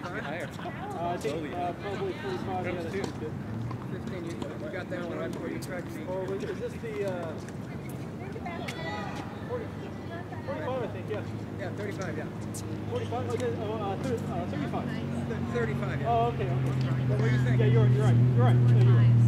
higher. Uh, I think uh, probably 45. Yeah, that sounds 15, you, you got that one right before you me. Is this the uh, 40, 45? I think. Yeah. Yeah, 35, yeah. 45. Okay. Oh, uh, thir- uh, 35. Th- 35, yeah. Oh, okay. Okay. What were you Yeah, you're you're right. You're right. No, you're right.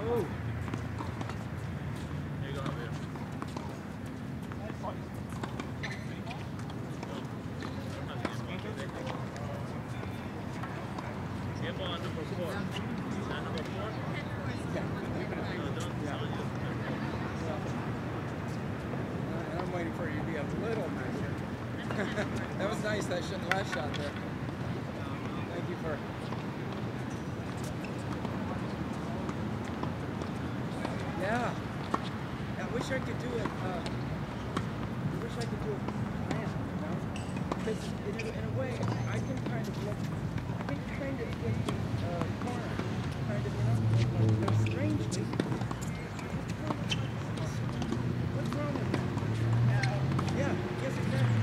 that was nice, that shouldn't last shot there. Thank you for. Yeah. I wish I could do it. Uh, I wish I could do it planned, you? Because in, a- in a way, I can kind of look, I can kind of get the uh, corner, kind of, you know? Like, like, strangely, What's wrong with that? Yeah, yes, exactly.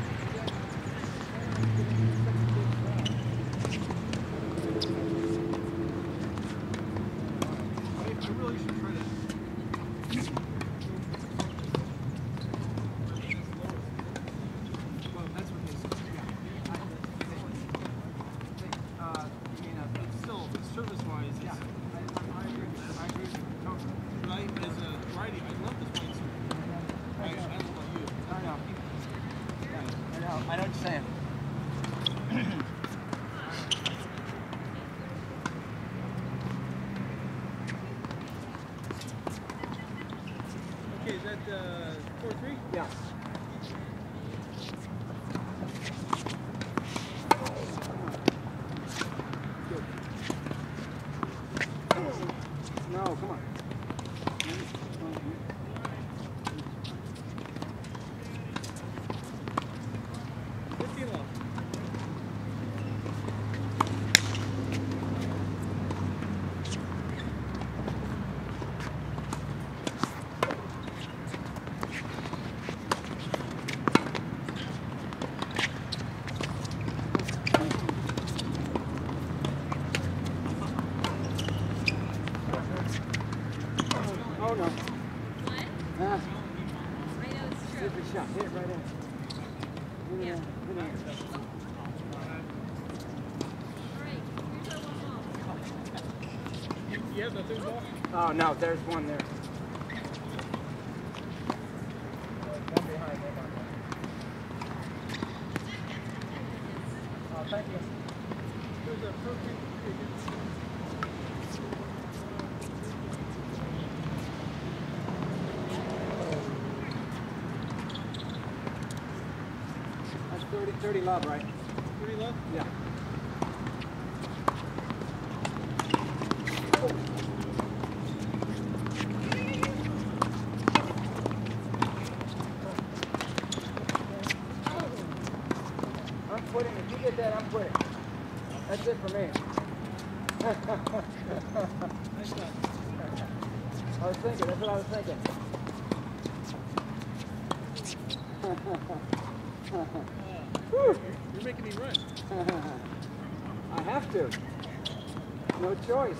I, I really should try to. Well, that's what they said. Yeah. I, they, they, uh, I mean, uh, but still, service-wise, yeah. I, I, I agree. with that. I agree with you. Totally. But I, as a righty, I love this one. I, I don't know about you. I know. I know. I know what you're saying. Okay, is that uh, four Oh no. What? Ah, I know it's true. super shot. Hit it right in. Hit it in. Hit it in. All right, here's our one ball. You, you have the third ball? Oh no, there's one there. One behind, one behind. Oh, thank you. There's a perfect. That's 30, 30 love, right? Three left. Yeah. I'm putting, if you get that, I'm putting. That's it for me. Nice shot. I was thinking, that's what I was thinking. You're making me run. I have to. No choice.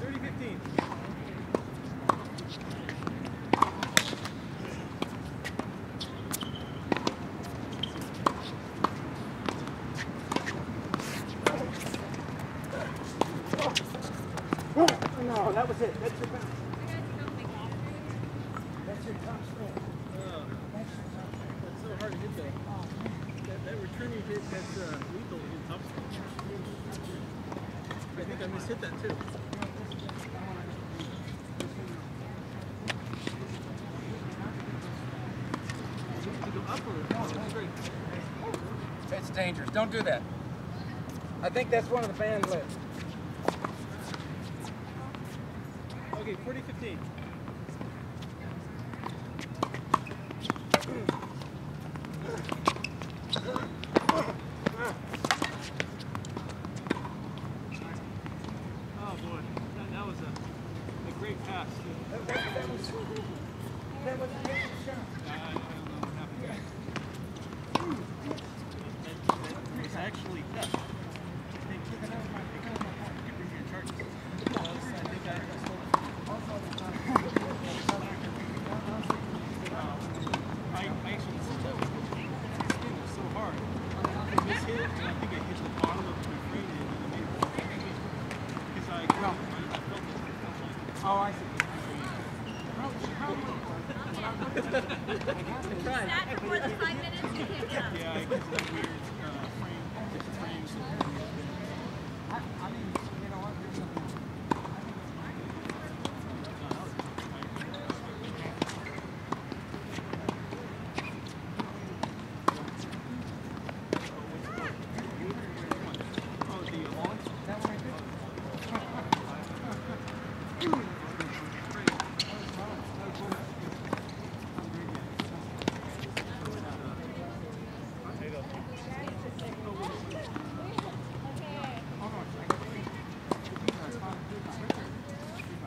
30 15. No, that was it. That's your, I got to go make it. that's your top swing. Oh, That's your top swing. that's so hard to hit that. That, that returning hit, that's uh, lethal in top spin. Think I that too. It's dangerous. Don't do that. I think that's one of the band lists. Okay, 40 15. Oh boy, that, that was a, a great pass. That, that, that was, that was a great shot. I, I don't know what happened there. It's actually, yeah. Hey, hey, bring your charges. Uh, I think I, I stole it. I, I actually stole it. The spin was so hard. I mishit it, and I think I hit the bottom of my frame and it made it Because I, I, I felt it. Oh, I see. That before the five minutes, you can't get up. Yeah, I get that weird uh, frame, frame. So, I, I mean, you know what? Here's something. oh, the launch? That one right there.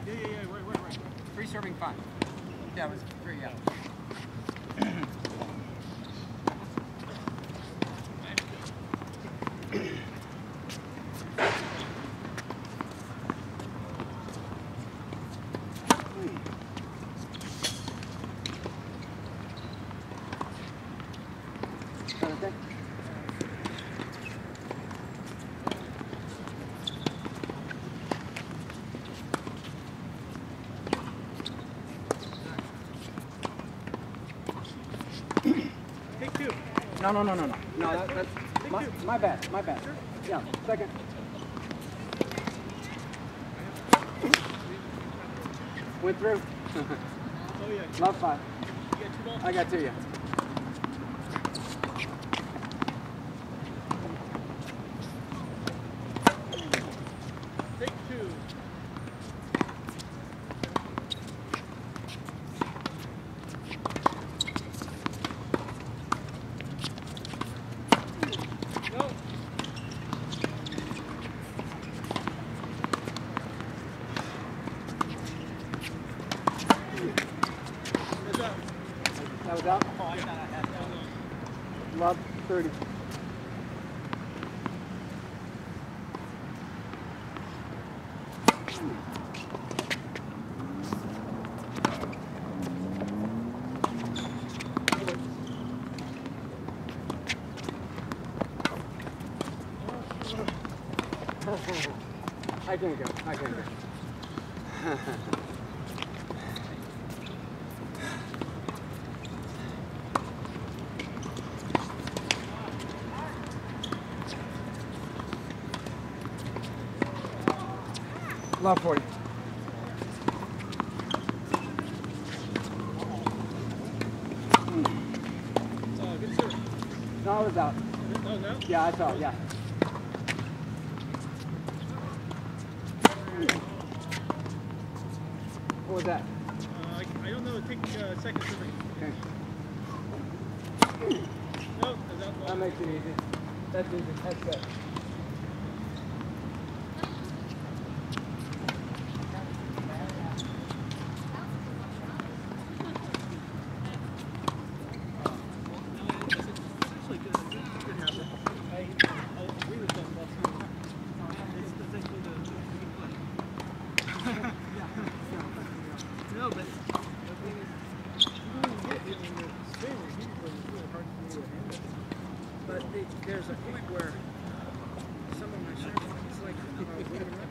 Yeah, yeah, yeah, right, right, right. Free serving fine. Yeah, it No, no, no, no, no. No, that, that's my, my bad, my bad. Yeah, second. Went through. Love five. I got two, yeah. Take two. No. What's up? That was out. Oh, I thought I had that. Love 30. I can't go. I can't go. Love 40. Good serve. No, I was out. No, no. Yeah, I saw it, yeah. What was that? Uh, I, I don't know. Take uh, second for me. Okay. No, that That makes it easy. That's easy. That's good. Actually, good. Good habit. I, I agree with them. That's it's essentially the, the good play. yeah. yeah. No, but the thing is, You don't even get it when you're spinning. Usually it's really hard for you to handle. But the, there's a point where some of my shots, it's like uh, winning run shots. It's like, to you.